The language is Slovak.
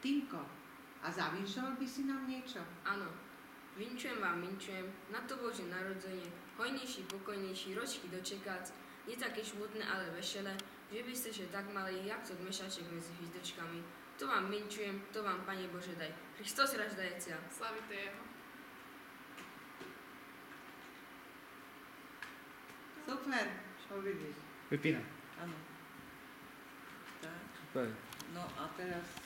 Týmko, a zavinšoval by si nám niečo? Áno. Vinčujem vám, vinčujem. Na to Bože narodzenie. Hojnejší, pokojnejší, ročky dočekať. Nie také šmutné, ale vešele, že by ste že tak mali, jak to mešaček medzi hviezdočkami. To vám vinčujem, to vám, Pane Bože, daj. Hristos raždajecia. Slavite Jeho. Super, čo vidíš? Vypínam. Áno. Tak. Super. No a teraz...